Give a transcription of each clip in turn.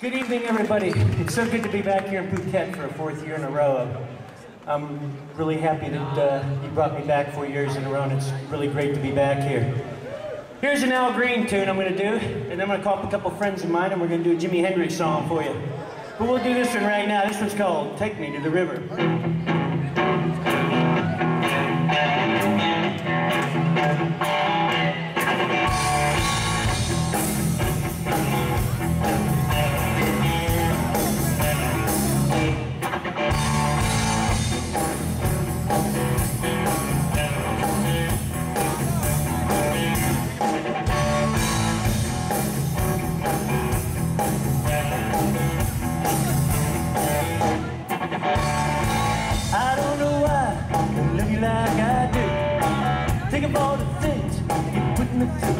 Good evening, everybody. It's so good to be back here in Phuket for a fourth year in a row. I'm really happy that uh, you brought me back four years in a row, and it's really great to be back here. Here's an Al Green tune I'm going to do, and I'm going to call up a couple friends of mine, and we're going to do a Jimi Hendrix song for you. But we'll do this one right now. This one's called Take Me to the River. All the things you put me through.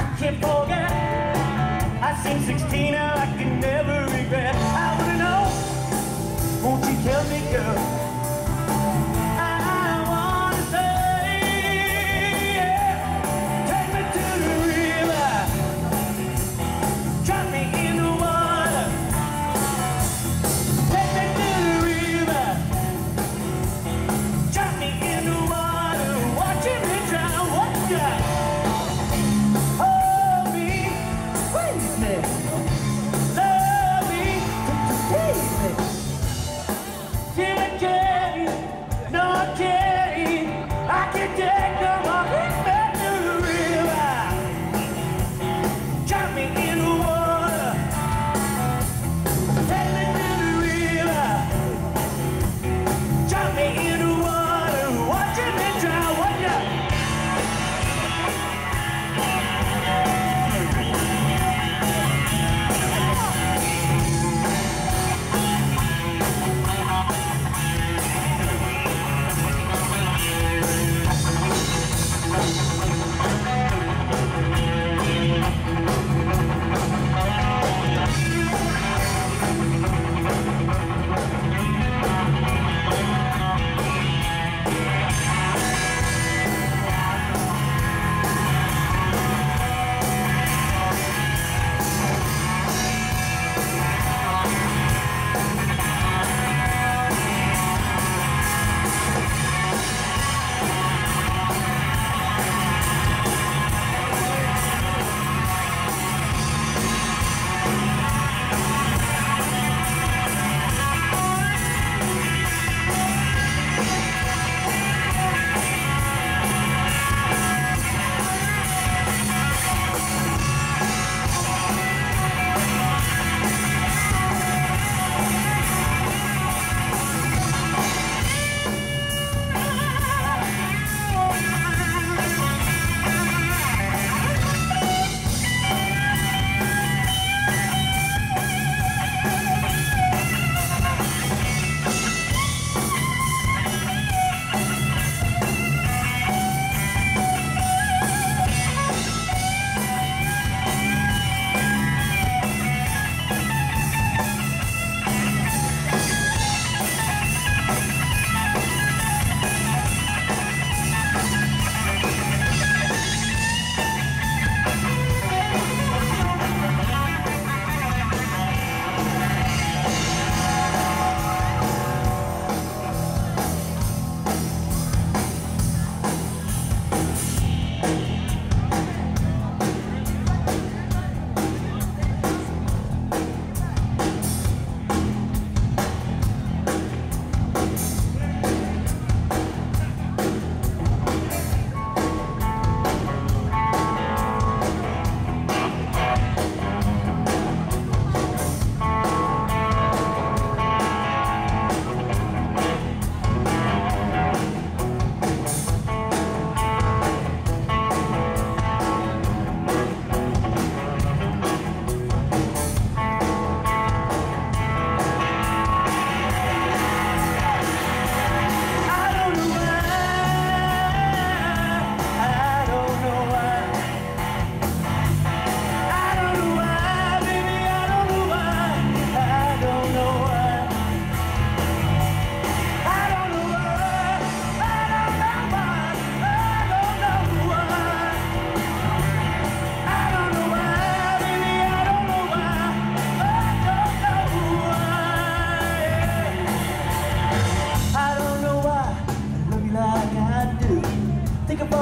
I can't forget. I seem 16 now, I can never regret. I wanna know, won't you tell me, girl?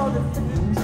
all the things